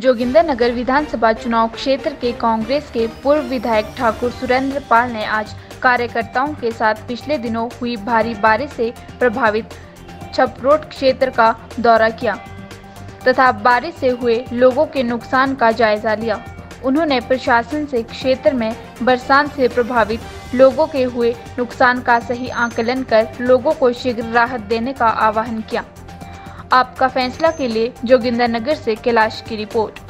जोगिंदर नगर विधानसभा चुनाव क्षेत्र के कांग्रेस के पूर्व विधायक ठाकुर सुरेंद्र पाल ने आज कार्यकर्ताओं के साथ पिछले दिनों हुई भारी बारिश से प्रभावित छपरोट क्षेत्र का दौरा किया तथा बारिश से हुए लोगों के नुकसान का जायजा लिया। उन्होंने प्रशासन से क्षेत्र में बरसात से प्रभावित लोगों के हुए नुकसान का सही आकलन कर लोगों को शीघ्र राहत देने का आह्वान किया। आपका फैसला के लिए जोगिंदर नगर से कैलाश की रिपोर्ट।